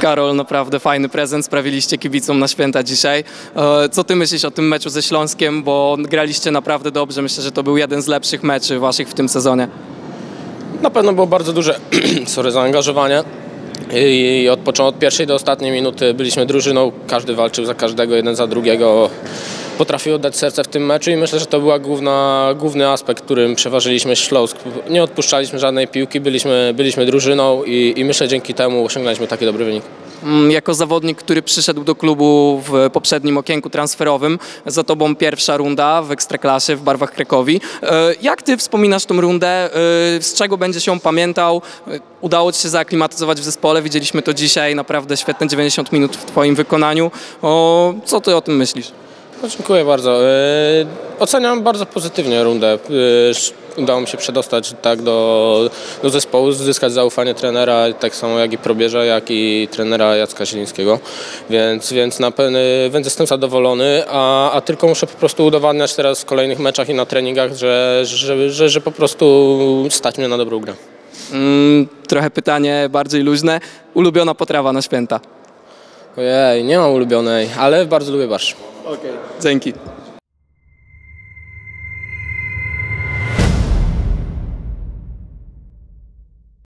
Karol, naprawdę fajny prezent sprawiliście kibicom na święta dzisiaj. E, Co ty myślisz o tym meczu ze Śląskiem, bo graliście naprawdę dobrze. Myślę, że to był jeden z lepszych meczy waszych w tym sezonie. Na pewno było bardzo duże sorry, zaangażowanie. I od, od pierwszej do ostatniej minuty byliśmy drużyną, każdy walczył za każdego, jeden za drugiego. Potrafił oddać serce w tym meczu i myślę, że to był główny aspekt, którym przeważyliśmy Śląsk. Nie odpuszczaliśmy żadnej piłki, byliśmy, byliśmy drużyną i, i myślę, że dzięki temu osiągnęliśmy taki dobry wynik. Mm, Jako zawodnik, który przyszedł do klubu w poprzednim okienku transferowym, za tobą pierwsza runda w Ekstraklasie w barwach Krakowi. E, Jak ty wspominasz tą rundę? E, Z czego będziesz ją pamiętał? E, Udało ci się zaaklimatyzować w zespole, widzieliśmy to dzisiaj, naprawdę świetne 90 minut w twoim wykonaniu. O, co ty o tym myślisz? No, dziękuję bardzo. E, Oceniam bardzo pozytywnie rundę. E, Udało mi się przedostać tak do, do zespołu, zyskać zaufanie trenera, tak samo jak i probierza, jak i trenera Jacka Zielińskiego. Więc, więc na pewno więc jestem zadowolony, a, a tylko muszę po prostu udowadniać teraz w kolejnych meczach i na treningach, że, że, że, że po prostu stać mnie na dobrą grę. Mm, Trochę pytanie bardziej luźne. Ulubiona potrawa na święta? Ojej, nie mam ulubionej, ale bardzo lubię barsz. Dzięki.